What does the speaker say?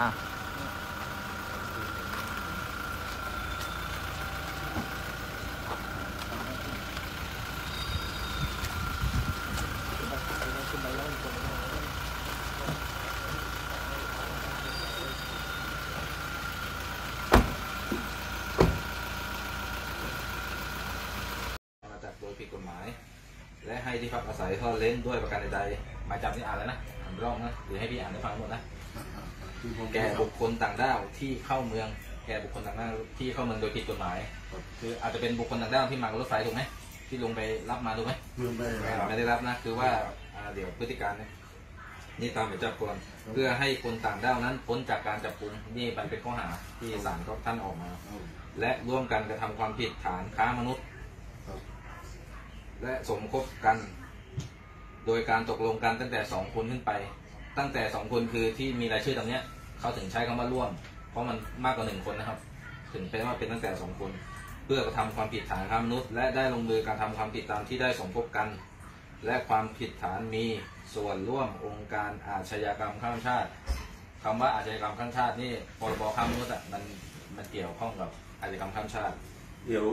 อะโดยผิดกฎหมาย และให้ที่พักอาศัยซ่อนเล้นด้วยประการใดหมายจับนี่อ่านแล้วนะอ่านร่องนะหรือให้พี่อ่านให้ฟังหมดนะ แก่บุคคลต่างด้าวที่เข้าเมือง แก่บุคคลต่างด้าวที่เข้าเมืองโดยผิดกฎหมาย คืออาจจะเป็นบุคคลต่างด้าวที่มากับรถไฟถูกไหมที่ลงไปรับมาถูกไหมเมืองไปไม่ได้รับนะคือว่าอ่าเดี๋ยวพฤติการเนี่ยนี่ตามหมายจับก่อนเพื่อให้คนต่างด้าวนั้นพ้นจากการจับกุมนี่มันเป็นข้อหาที่ศาลเขาท่านออกมา และร่วมกันกระทำความผิดฐานค้ามนุษย์ และสมคบกัน โดยการตกลงกันตั้งแต่สองคนขึ้นไป ตั้งแต่สองคนคือที่มีรายชื่อตรงเนี้ยเขาถึงใช้คำว่าร่วม เพราะมันมากกว่าหนึ่งคนนะครับ ถึงเป็นว่าเป็นตั้งแต่สองคน เพื่อกระทำความผิดฐานค้ามนุษย์ และได้ลงมือการทำความผิดตามที่ได้สมคบกัน และความผิดฐานมีส่วนร่วมองค์การอาชญากรรมข้ามชาติคำว่าอาชญากรรมข้ามชาตินี่พรบข้ามนุษย์อะมันมันเกี่ยวข้องกับอาชญากรรมข้ามชาติ เดี๋ยว